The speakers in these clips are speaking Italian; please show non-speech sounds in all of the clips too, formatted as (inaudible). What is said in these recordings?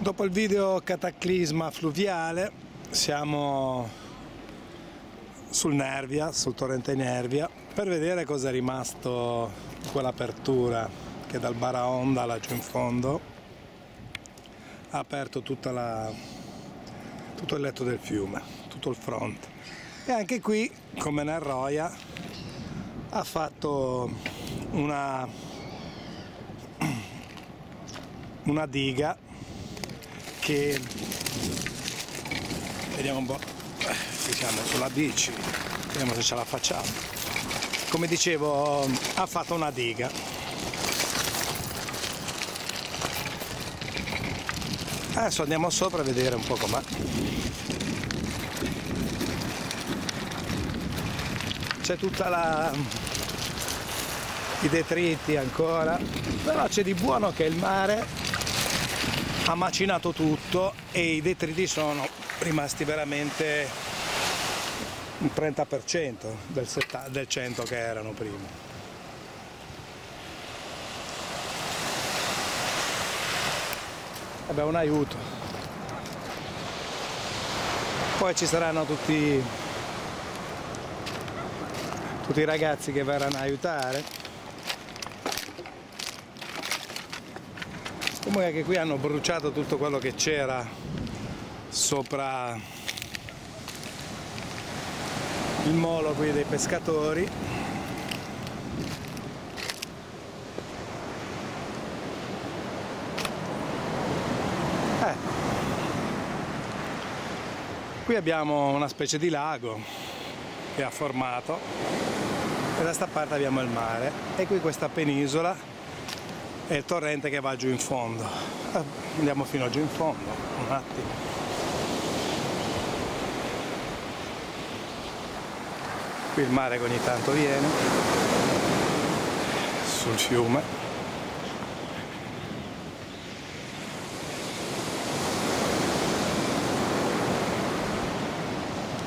Dopo il video cataclisma fluviale siamo sul Nervia, sul torrente Nervia, per vedere cosa è rimasto quell'apertura che dal Baraonda laggiù in fondo ha aperto la, tutto il letto del fiume, tutto il fronte. E anche qui, come nel Roia, ha fatto una, (clears throat) una diga che vediamo un po' siamo sulla bici vediamo se ce la facciamo. Come dicevo ha fatto una diga. Adesso andiamo sopra a vedere un po' com'è c'è tutta la i detriti ancora però c'è di buono che il mare ha macinato tutto e i detriti sono rimasti veramente un 30% del, del 100 che erano prima. Vabbè un aiuto. Poi ci saranno tutti, tutti i ragazzi che verranno a aiutare. Comunque che qui hanno bruciato tutto quello che c'era sopra il molo qui dei pescatori. Eh. Qui abbiamo una specie di lago che ha formato e da questa parte abbiamo il mare e qui questa penisola e il torrente che va giù in fondo. Eh, andiamo fino giù in fondo, un attimo. Qui il mare che ogni tanto viene sul fiume.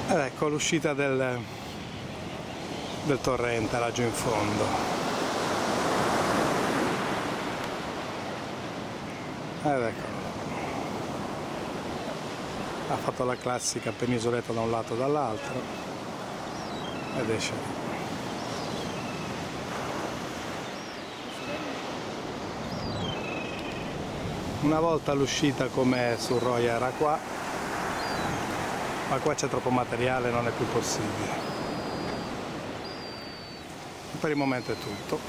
Ed ecco l'uscita del, del torrente laggiù in fondo. Ed ecco ha fatto la classica penisoletta da un lato e dall'altro. Ed esce. Una volta l'uscita come sul Roya era qua ma qua c'è troppo materiale non è più possibile. Per il momento è tutto.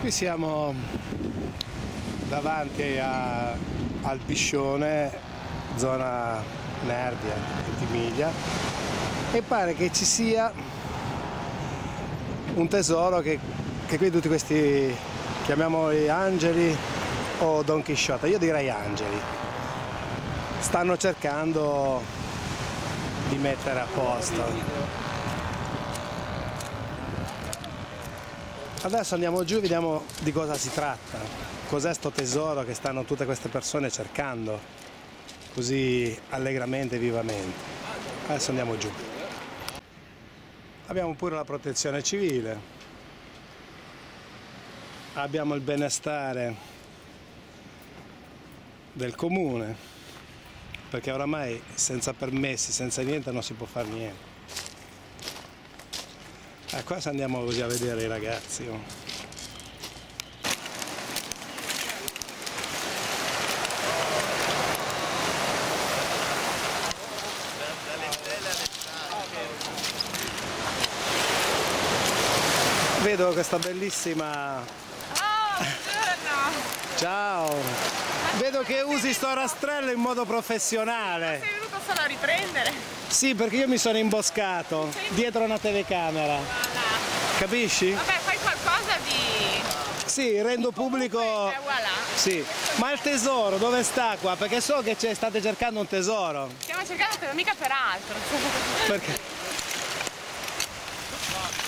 Qui siamo davanti a, al Biscione, zona Nervia, Ventimiglia, e pare che ci sia un tesoro che, che qui tutti questi, chiamiamoli angeli o Don Chisciotte, io direi angeli, stanno cercando di mettere a posto. Adesso andiamo giù e vediamo di cosa si tratta cos'è sto tesoro che stanno tutte queste persone cercando così allegramente e vivamente. Adesso andiamo giù. Abbiamo pure la protezione civile, abbiamo il benestare del comune, perché oramai senza permessi, senza niente non si può fare niente. E qua andiamo così a vedere i ragazzi. Vedo questa bellissima... Oh, Ciao! Vedo che usi sto rastrello in modo professionale. Ma sei venuto solo a riprendere? Sì, perché io mi sono imboscato dietro una telecamera. Voilà. Capisci? Vabbè, fai qualcosa di... Sì, rendo pubblico... Comunque, voilà. Sì. Ma il tesoro dove sta qua? Perché so che state cercando un tesoro. Stiamo cercando un tesoro, mica per altro. Perché?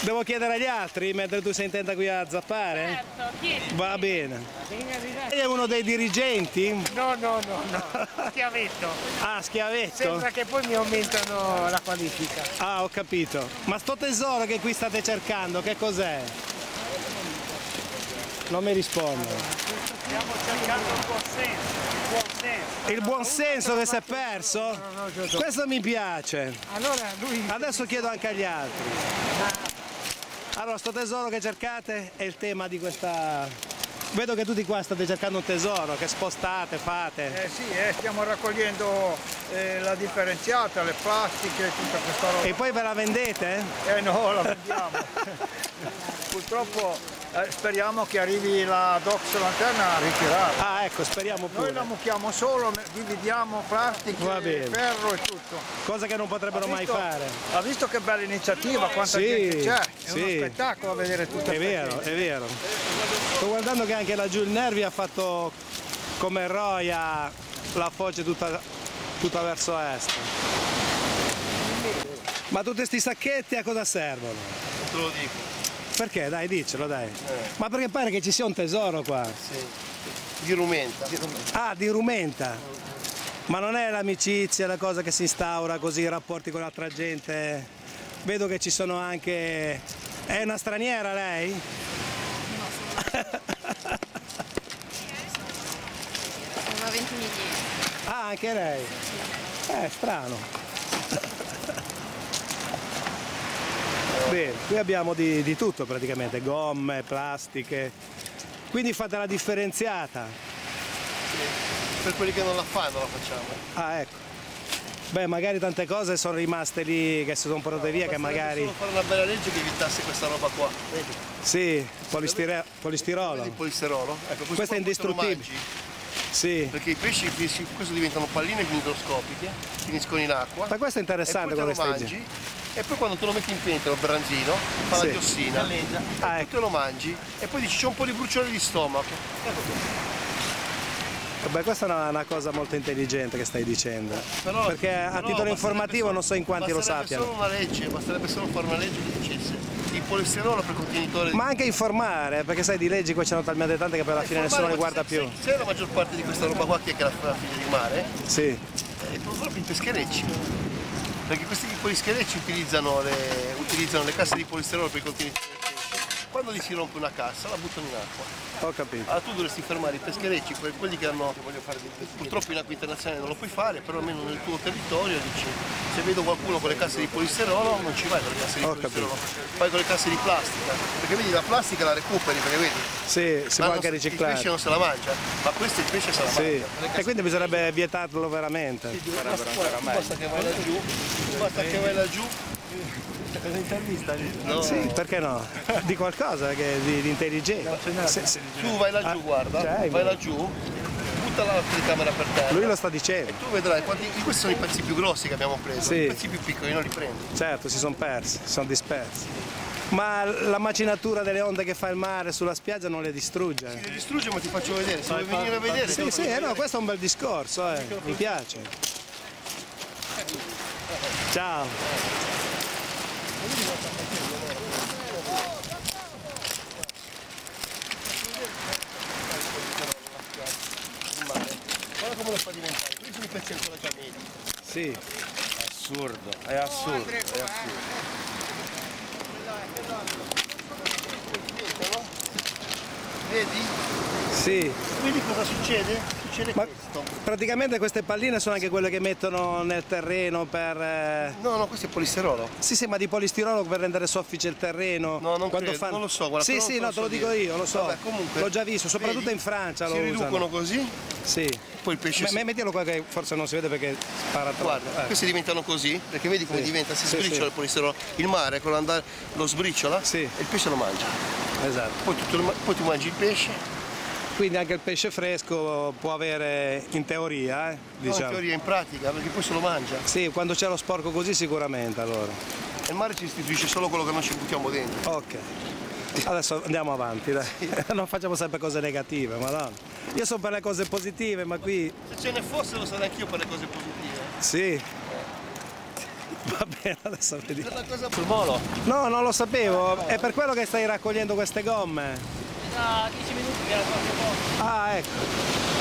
Devo chiedere agli altri mentre tu sei intenta qui a zappare? Certo, chiedi. Va bene. Lei è uno dei dirigenti? No, no, no, no. (laughs) schiavetto. Ah, schiavetto? Sembra che poi mi aumentano la qualifica. Ah, ho capito. Ma sto tesoro che qui state cercando, che cos'è? non mi rispondono. Stiamo cercando il buon senso. Il buon senso. Che si è perso? Questo mi piace. Allora lui Adesso chiedo anche agli altri. Allora, sto tesoro che cercate è il tema di questa... Vedo che tutti qua state cercando un tesoro, che spostate, fate. Eh sì, eh, stiamo raccogliendo eh, la differenziata, le plastiche, tutta questa roba. E poi ve la vendete? Eh no, la vendiamo. (laughs) Purtroppo eh, speriamo che arrivi la Dox Lanterna a ritirarla. Ah, ecco, speriamo Noi pure. la mucchiamo solo, dividiamo bene. ferro e tutto. Cosa che non potrebbero Ha mai visto- fare. Ha visto che bella iniziativa, quanta Sì, gente c'è? È sì. uno spettacolo vedere tutta È vero, è vero. Sto guardando che anche laggiù il Nervi ha fatto come Roia la foce tutta, tutta verso est. Ma tutti questi sacchetti a cosa servono? Te lo dico. Perché? Dai, dicelo, dai. Ma perché pare che ci sia un tesoro qua? Di rumenta. Ah, di rumenta. Ma non è l'amicizia, la cosa che si instaura così, i rapporti con l'altra gente? Vedo che ci sono anche... È una straniera lei? Sono 20 milioni. Ah, anche lei? Eh, strano. Bene, qui abbiamo di, di tutto praticamente, gomme, plastiche. Quindi fate la differenziata. Per quelli che non la fanno la facciamo. Ah, ecco. Beh, magari tante cose sono rimaste lì che si sono portate via, che magari... solo fare una bella legge che evitasse questa roba qua. Vedi? Sì, polistire- Vedi polistirolo. il polisterolo? Ecco, Questo è indistruttibile. mangi, Sì. Perché i pesci questo diventano palline microscopiche, finiscono in acqua. Ma questo è interessante quello che lo stai mangi dicendo. E poi quando te lo metti in pentola il branzino fa Sì. la diossina Ah, e ecco. tu te lo mangi e poi dici c'è un po' di bruciore di stomaco ecco Beh, questa è una, una cosa molto intelligente che stai dicendo. Però- Perché a titolo informativo solo- non so in quanti lo basterebbe sappiano. solo una legge basterebbe solo fare una legge che dicesse il polisterolo per contenitore Ma anche informare, perché sai di leggi qua ce ne sono talmente tante che per la fine nessuno le guarda più. Sai, la maggior parte di questa roba qua che è che la, la figlia di mare? Sì. È proprio i pescherecci. Perché questi pescherecci utilizzano le, utilizzano le casse di polisterolo per i pesce. Quando gli si rompe una cassa la buttano in acqua. Ho capito. Allora tu dovresti fermare i pescherecci, que- quelli che hanno. Purtroppo in acqua internazionale non lo puoi fare, però almeno nel tuo territorio dici se vedo qualcuno con le casse di polisterolo non ci vai con le casse di Ho polisterolo, vai con le casse di plastica. Perché vedi la plastica la recuperi, perché vedi? Sì, si può anche Il pesce riciclare. non se la mangia, ma questo il pesce se la Sì. mangia. E quindi bisognerebbe vietarlo veramente. Basta, guarda, tu basta che vai laggiù, basta che vai laggiù. No, Sì, perché no? Di qualcosa che, di, di intelligente. Se- se- tu vai laggiù, Ah, guarda, cioè, vai laggiù, butta la telecamera per terra. Lui lo sta dicendo. Tu vedrai, quanti, questi sono i pezzi più grossi che abbiamo preso, Sì. i pezzi più piccoli non li prendi. Certo, si sono persi, si sono dispersi. Ma la macinatura delle onde che fa il mare sulla spiaggia non le distrugge? Ti distrugge ma ti faccio vedere, se vuoi venire a vedere. Sì, sì, eh, no, vedere. questo è un bel discorso, eh. mi piace. Ciao. Guarda come lo fa diventare, questi sono i pezzi ancora già medi. Sì. assurdo, è assurdo, è assurdo. Vedi? Sì. Vedi cosa succede? Succede Ma questo. praticamente queste palline sono anche quelle che mettono nel terreno per... eh, No, no, questo è polisterolo. Sì, sì, ma di polistirolo per rendere soffice il terreno. No, non credo, non lo so, guarda, Sì, sì, no, te lo dico dire. io, lo so. Vabbè, comunque, L'ho già visto, soprattutto vedi? in Francia lo Si usano. riducono così, Sì. poi il pesce si... me- mettilo qua che forse non si vede perché spara troppo. Guarda, Eh. questi diventano così, perché vedi come Sì. diventa, si Sì, sbriciola sì. il polisterolo. Il mare con l'andare lo sbriciola Sì. e il pesce lo mangia. Esatto. Poi tu, ma- poi tu mangi il pesce, Quindi anche il pesce fresco può avere, in teoria, eh, no, diciamo. in teoria in pratica, perché poi se lo mangia. Sì, quando c'è lo sporco così sicuramente allora. Il mare ci istituisce solo quello che noi ci buttiamo dentro. Ok. Adesso andiamo avanti, dai. (laughs) Non facciamo sempre cose negative, madonna. Io sono per le cose positive, ma qui Se ce ne fosse lo sarei anch'io per le cose positive. sì. (laughs) Va bene, adesso vediamo. Per la cosa sul molo. No, non lo sapevo, è per quello che stai raccogliendo queste gomme. Da 10 minuti che era qualche posto. Ah, ecco.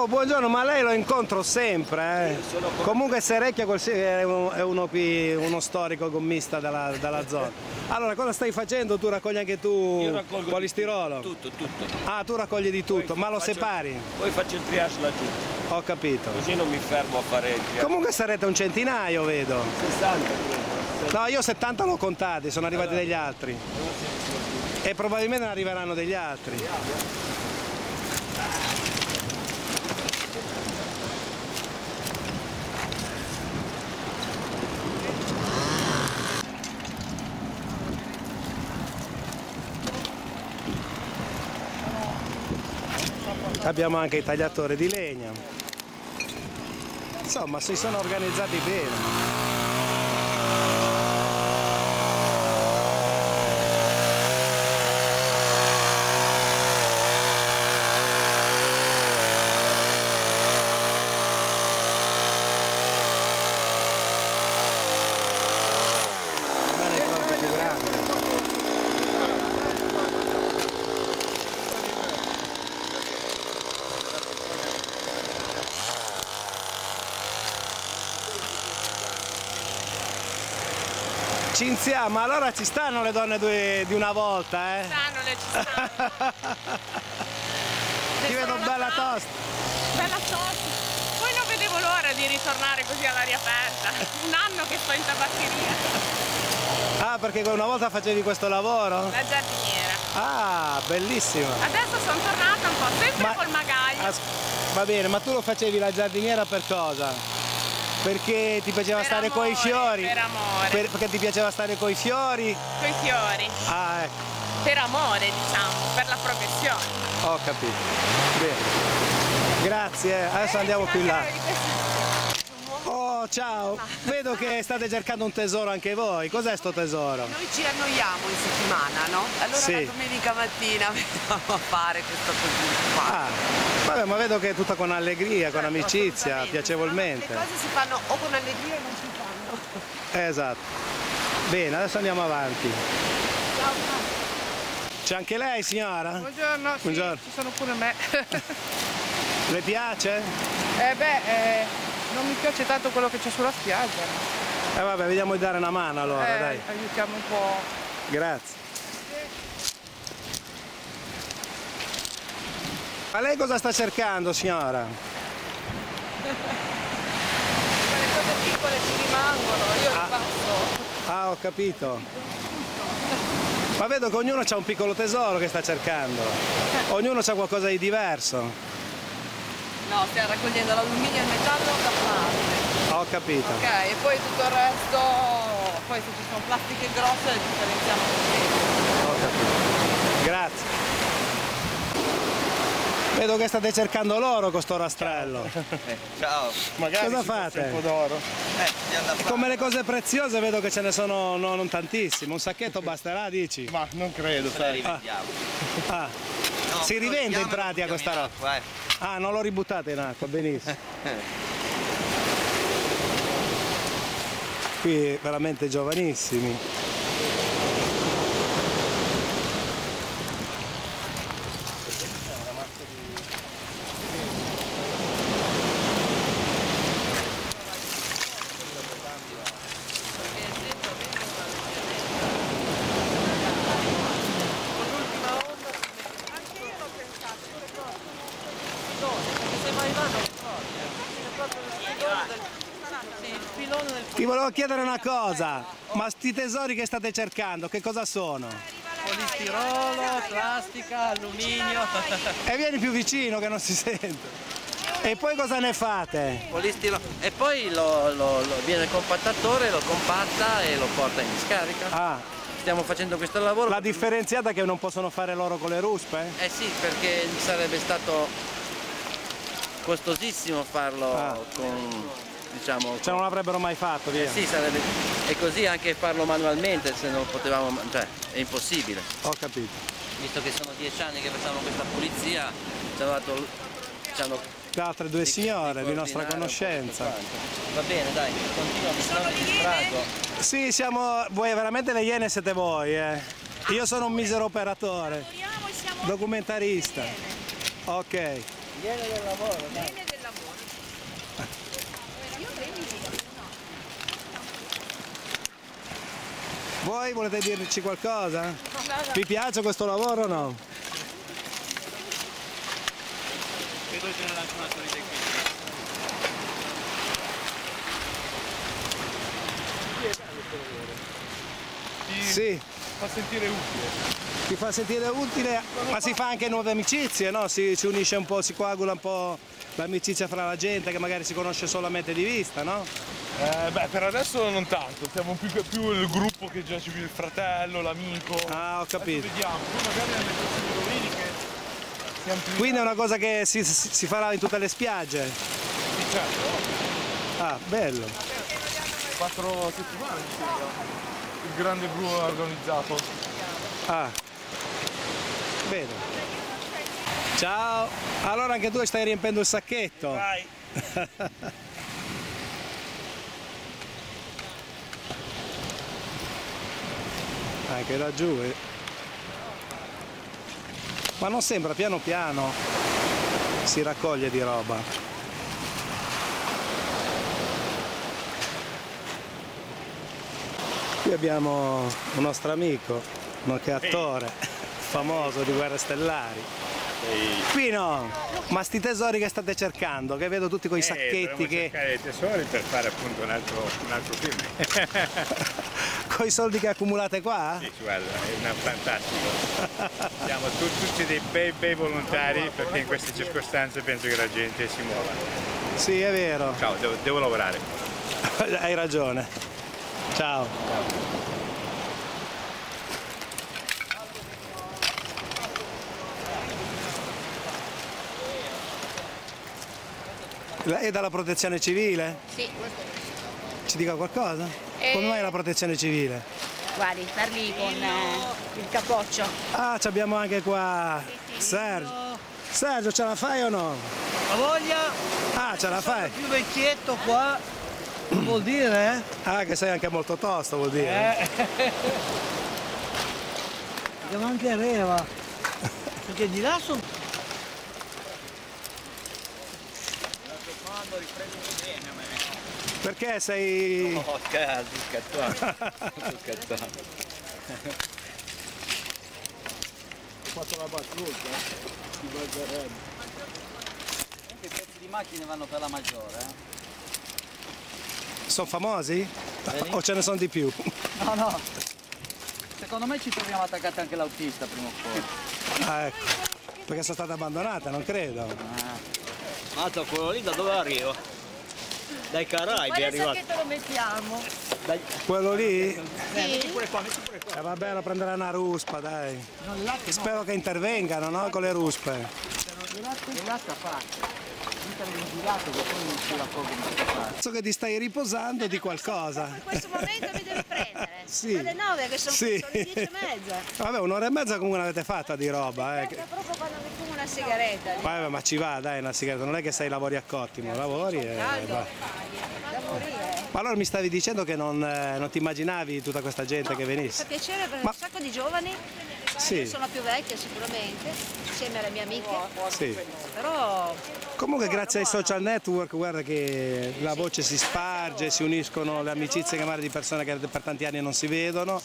Oh, buongiorno, ma lei lo incontro sempre. Eh. Comunque Serecchia è, uno, è uno qui- uno storico gommista della, della zona. Allora, cosa stai facendo? Tu raccogli anche tu Io polistirolo? Tutto, tutto. Ah, tu raccogli di tutto, ma lo Faccio- separi? Poi faccio il triage laggiù, Ho capito. così non mi fermo a fare il triage. Comunque sarete un centinaio, vedo. 60 credo. No, io 70 l'ho contati, sono arrivati degli altri. E probabilmente ne arriveranno degli altri. Abbiamo anche i tagliatori di legna. Insomma, si sono organizzati bene. Non è proprio più grande. Cinzia, ma allora ci stanno le donne due- di una volta, eh? Stanno le ci stanno. (laughs) Ti vedo bella tosta. Bella tosta. Poi non vedevo l'ora di ritornare così all'aria aperta. Un anno che sto in tabaccheria. Ah, perché una volta facevi questo lavoro? La giardiniera. Ah, bellissimo. Adesso sono tornata un po', sempre Ma- col magaglio. Va bene, ma tu lo facevi la giardiniera per cosa? Perché ti piaceva Per stare coi amore, fiori? per amore. Per- perché ti piaceva stare coi fiori? Coi fiori. Ah, ecco, Per amore, diciamo, per la professione. ho capito. Bene. Grazie, eh. adesso andiamo più in là. Oh, ciao. Vedo che (laughs) state cercando un tesoro anche voi. Cos'è sto tesoro? Noi ci annoiamo in settimana, no? Allora Sì. la domenica mattina (laughs) veniamo a fare questo così qua. Ah, vabbè, ma vedo che è tutta con allegria, con amicizia, piacevolmente. Le cose si fanno o con allegria o non si fanno. (laughs) Esatto. Bene, adesso andiamo avanti. C'è anche lei, signora? Buongiorno, sì, Buongiorno. ci sono pure me. Le piace? eh beh, eh, non mi piace tanto quello che c'è sulla spiaggia. Eh vabbè, vediamo di dare una mano allora, Eh, dai. aiutiamo un po'. Grazie. Ma lei cosa sta cercando, signora? Le cose piccole ci rimangono, io Ah. le passo. Ah, ho capito. Ma vedo che ognuno ha un piccolo tesoro che sta cercando. Ognuno ha qualcosa di diverso. No, stiamo raccogliendo l'alluminio e il metallo da parte. Ho capito. Ok, e poi tutto il resto, poi se ci sono plastiche grosse le differenziamo così. Ho capito. Grazie. Vedo che state cercando l'oro con sto rastrello. Ciao. Magari Cosa fate? un po' d'oro. Eh. Come le cose preziose vedo che ce ne sono no- non tantissime. Un sacchetto basterà, dici? Ma non credo, sai. rivendiamo. Ah, No, Si rivende in pratica questa roba? acqua, eh. ah, non lo ributtate in acqua, benissimo. (laughs) Qui veramente giovanissimi. Ti volevo chiedere una cosa, ma sti tesori che state cercando, che cosa sono? Polistirolo, plastica, alluminio. E vieni più vicino che non si sente. E poi cosa ne fate? Polistiro. E poi lo, lo- lo- viene il compattatore, lo compatta e lo porta in discarica. Ah, Stiamo facendo questo lavoro. la differenziata è che non possono fare loro con le ruspe? Eh sì, perché sarebbe stato costosissimo farlo Ah. con, diciamo, Cioè non l'avrebbero mai fatto, via. Eh sì, sarebbe... E così anche farlo manualmente, se non potevamo, cioè, è impossibile. Ho capito. Visto che sono dieci anni che facciamo questa pulizia, ci hanno dato, ci hanno Le altre due signore di nostra coordinare un po' conoscenza. Va bene, dai, continua, se no mi distrago. Sì, siamo. Voi veramente le iene siete voi, eh. Io sono un misero operatore. Documentarista. Ok. Viene del lavoro, dai. Viene del lavoro. Io prendo Voi volete dirci qualcosa? Vi piace questo lavoro o no? Credo ce ne lancio una solita qui. Sì, Fa sentire utile. ti fa sentire utile, ma si fa anche nuove amicizie, no? Si, si unisce un po', si coagula un po' l'amicizia fra la gente che magari si conosce solamente di vista, no? Eh, beh, per adesso non tanto, siamo più, più il gruppo che già ci il fratello, l'amico. Ah, ho capito. Adesso vediamo, poi magari nelle prossime domeniche si amplia. Quindi è una cosa che si, si- si farà in tutte le spiagge? Sì, certo. Ah, bello. Quattro settimane. Il grande blu organizzato. Ah, bene. Ciao. Allora anche tu stai riempendo il sacchetto? Vai. (laughs) Anche da giù. eh. Ma non sembra piano piano si raccoglie di roba. Qui abbiamo un nostro amico, nonché attore, famoso di Guerre Stellari. Qui no, ma sti tesori che state cercando, che vedo tutti quei sacchetti che... cercare dei tesori per fare appunto un altro, un altro film. (laughs) Coi soldi che accumulate qua? Sì, guarda, è una fantastico. Siamo tu- tutti dei bei, bei volontari perché in queste circostanze penso che la gente si muova. Sì, è vero. Ciao, devo, devo lavorare. (laughs) Hai ragione. Ciao. È dalla protezione civile? Sì, Ci dica qualcosa? Eh. Come mai la protezione civile? guardi, parli con eh, il capoccio. Ah, ci abbiamo anche qua Sergio. Sergio, ce la fai o no? La voglia, Ah, ce la fai? più vecchietto qua, vuol dire, eh? Ah, che sei anche molto tosto, vuol dire. Che manchereva. Perché di là sono... Perché sei... Oh, cazzo, scattato. scattato. Anche i pezzi di macchine vanno per la maggiore. eh. Sono famosi? Vedi? O ce ne sono di più? No, no. Secondo me ci troviamo attaccati anche l'autista prima o poi. Ah, ecco. Perché sono state abbandonate, non credo. Mazza, quello lì da dove arriva? Dai Caraibi è arrivato. lo mettiamo? Dai. Quello lì? Sì. Eh, vabbè, lo prenderà una ruspa, dai. Spero che intervengano, no? Con le ruspe. Il latte a parte. Mettere vigilato che ti stai riposando di qualcosa. In questo momento mi devi prendere. (laughs) Sì. Alle 9 che sono, Sì. le 10 e mezza. Vabbè, un'ora e mezza comunque l'avete fatta di roba, eh. È proprio quando mi fumo una sigaretta. Vabbè, ma ci va, dai, una sigaretta. Non è che sei lavori a cottimo, lavori e... Va. Morire. Ma allora mi stavi dicendo che non, eh, non ti immaginavi tutta questa gente che venisse? Fa piacere perché Ma- un sacco di giovani. Sì. Sono più vecchia sicuramente, insieme alle mie amiche. Sì. Però Comunque grazie ai social network guarda che la voce si sparge, si uniscono le amicizie che magari di persone che per tanti anni non si vedono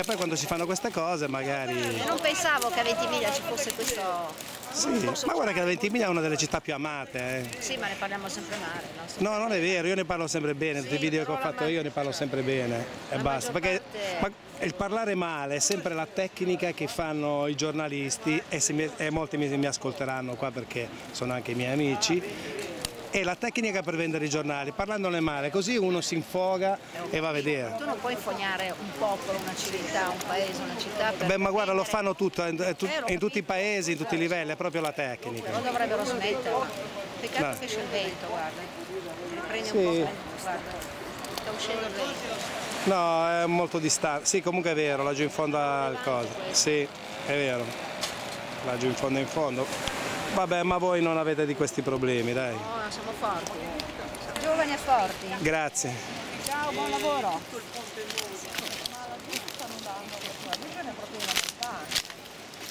e poi quando si fanno queste cose magari... non pensavo che a Ventimiglia ci fosse questo. Sì, ma guarda che Ventimiglia è una delle città più amate. eh. Sì, ma ne parliamo sempre male. no? No, non è vero, io ne parlo sempre bene, tutti i video che ho fatto io ne parlo sempre bene e basta. Perché parte- il parlare male è sempre la tecnica che fanno i giornalisti e, mi- e molti mi, mi ascolteranno qua perché sono anche i miei amici. È la tecnica per vendere i giornali, parlandone male, così uno si infoga e va a vedere. Tu non puoi infognare un popolo, una civiltà, un paese, una città. Beh, ma guarda, lo fanno tutto, in, Eh, in tutti i paesi, in tutti i livelli, è proprio la tecnica. Non dovrebbero smetterla. Peccato No. che c'è il vento, guarda. Riprendi Sì. un po', guarda. Sta uscendo il vento. No, è molto distante. Sì, comunque è vero, laggiù in fondo al coso. Sì, è vero. Laggiù in fondo in fondo. Vabbè, ma voi non avete di questi problemi, dai. No, siamo forti. Giovani e forti. Grazie. Ciao, buon lavoro.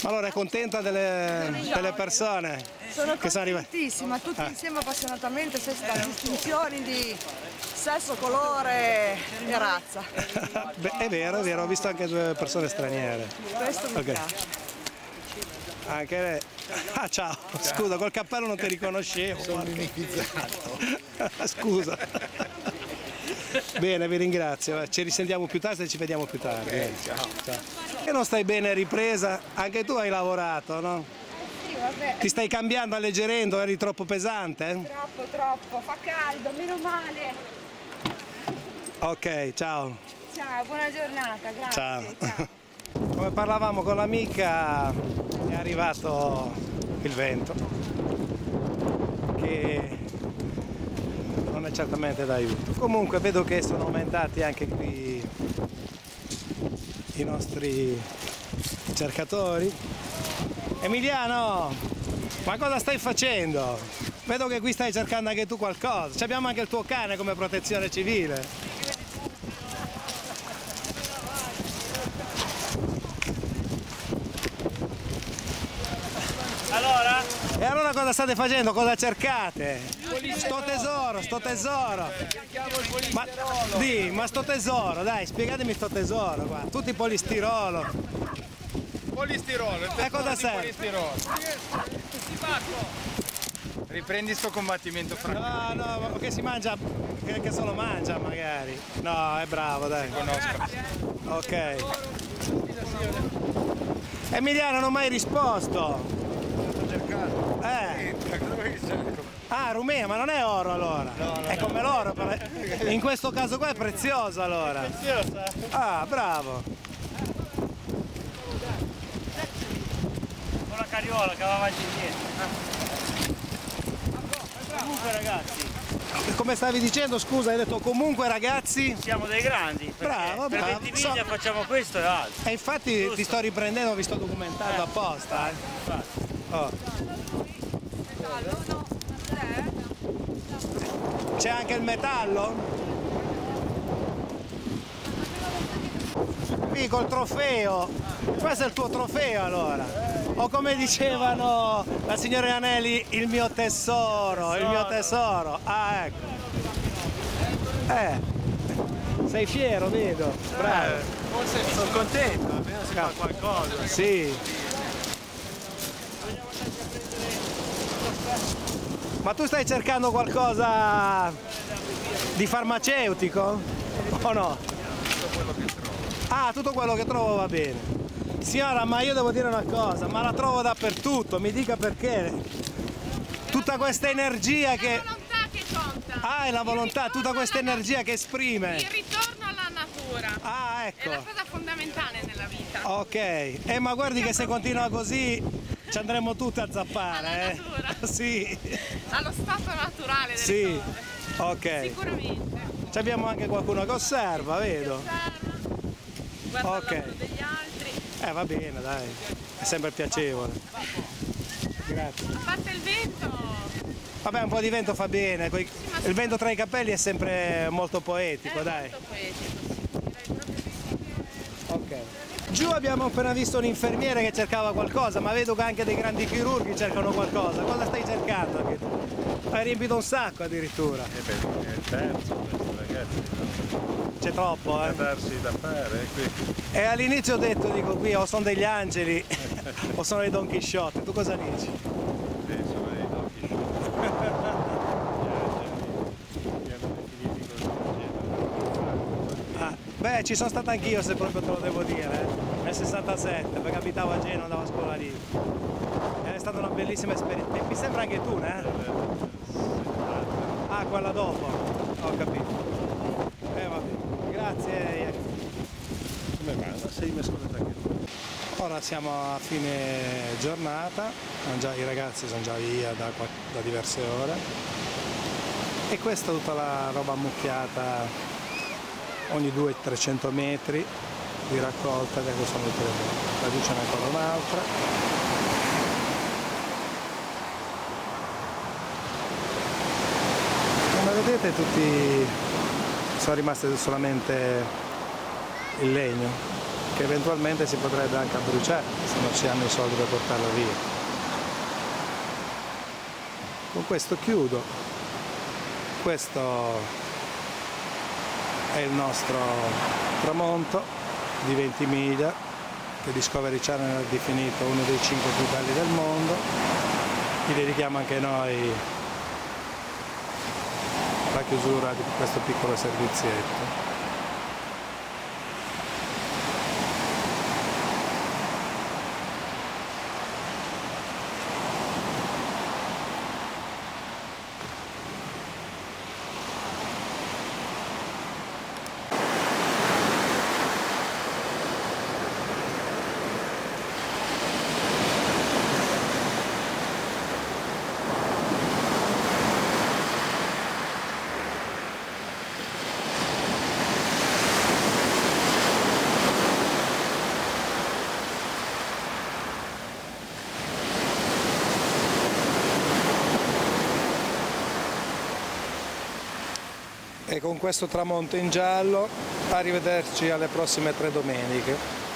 Ma allora è contenta delle, delle persone Sono che sono arrivate? contentissima, tutti Eh. insieme appassionatamente, senza distinzioni di sesso, colore e razza. Beh, è vero, è vero, ho visto anche due persone straniere. Questo mi Ok. piace. Anche lei. Ah ciao, scusa, col cappello non ti riconoscevo. Sono mimicizzato. (laughs) Scusa. Bene, vi ringrazio. Ci risentiamo più tardi e ci vediamo più tardi. Ok, ciao. Che non stai bene ripresa? Anche tu hai lavorato, no? Sì, vabbè. Ti stai cambiando, alleggerendo, eri troppo pesante? Troppo, troppo, fa caldo, meno male. Ok, ciao. Ciao, buona giornata, grazie. Ciao. Come parlavamo con l'amica è arrivato il vento che non è certamente d'aiuto. Comunque vedo che sono aumentati anche qui i nostri cercatori. Emiliano, ma cosa stai facendo? Vedo che qui stai cercando anche tu qualcosa. Ci abbiamo anche il tuo cane come protezione civile. Allora? Cosa state facendo? Cosa cercate? Sto tesoro, sto tesoro. Ma, di, ma sto tesoro, dai, spiegatemi sto tesoro qua. Tutti polistirolo. Polistirolo, il E cosa tesoro di serve? polistirolo. Riprendi sto combattimento fra No, no, che si mangia, che, che solo mangia magari. No, è bravo, dai. Ok. Emiliano non mi hai risposto. Eh. Ah, Rumea, ma non è oro allora? è come l'oro, però- in questo caso qua è prezioso allora. Preziosa? Ah, bravo. Con la carriola che va avanti indietro. Comunque ragazzi, Come stavi dicendo, scusa, hai detto comunque ragazzi? siamo dei grandi. Bravo, per bravo. 20 miglia facciamo questo e altro. E infatti ti sto riprendendo, vi sto documentando apposta. eh. Oh. C'è anche il metallo? Qui col trofeo. Questo è il tuo trofeo allora. O come dicevano la signora Anelli, il mio tesoro, il mio tesoro. Ah ecco. Eh. Sei fiero, vedo. Bravo. Forse sono contento, almeno si fa qualcosa. Sì. Ma tu stai cercando qualcosa di farmaceutico? O no? Ah, tutto quello che trovo va bene. Signora, ma io devo dire una cosa, ma la trovo dappertutto, mi dica perché. Tutta questa energia che... volontà che conta. Ah, è la volontà, tutta questa energia che esprime. Il ritorno alla natura. Ah, ecco. È la cosa fondamentale nella vita. Ok, eh, ma guardi che se continua così ci andremo tutti a zappare, eh? (laughs) Sì, Allo stato naturale delle sì, cose. ok. Sicuramente. Ci abbiamo anche qualcuno che osserva, vedo. Guarda Ok. il lavoro degli altri. Eh, va bene, dai, è sempre piacevole. Grazie. A parte il vento, Vabbè, un po' di vento fa bene, il vento tra i capelli è sempre molto poetico, dai. molto poetico. Giù abbiamo appena visto un infermiere che cercava qualcosa, ma vedo che anche dei grandi chirurghi cercano qualcosa. Cosa stai cercando? Hai riempito un sacco addirittura. Eh beh, è il terzo, adesso, ragazzi. C'è troppo, eh? darsi da fare, eh, qui. E all'inizio ho detto, dico qui, o sono degli angeli (laughs) o sono dei Don Chisciotte. Tu cosa dici? Sì, sono dei Don Beh, ci sono stato anch'io se proprio te lo devo dire, eh. nel 67, perché abitavo a Genova, andavo a scuola lì. Ed è stata una bellissima esperienza. Mi sembra anche tu, né? Ah, quella dopo. Ho capito. Eh vabbè. Grazie. Come va? Sei mescolata anche tu. Ora siamo a fine giornata, già- i ragazzi sono già via da, da diverse ore e questa è tutta la roba ammucchiata ogni 200-300 metri di raccolta, sono tutte le da giù ce ancora un'altra. Come vedete tutti sono rimaste solamente il legno che eventualmente si potrebbe anche bruciare se non si hanno i soldi per portarlo via. Con questo chiudo, questo è il nostro tramonto di 20 miglia che Discovery Channel ha definito uno dei 5 più belli del mondo. Gli dedichiamo anche noi la chiusura di questo piccolo servizietto. E con questo tramonto in giallo arrivederci alle prossime tre domeniche